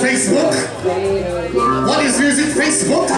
Facebook? What is music Facebook?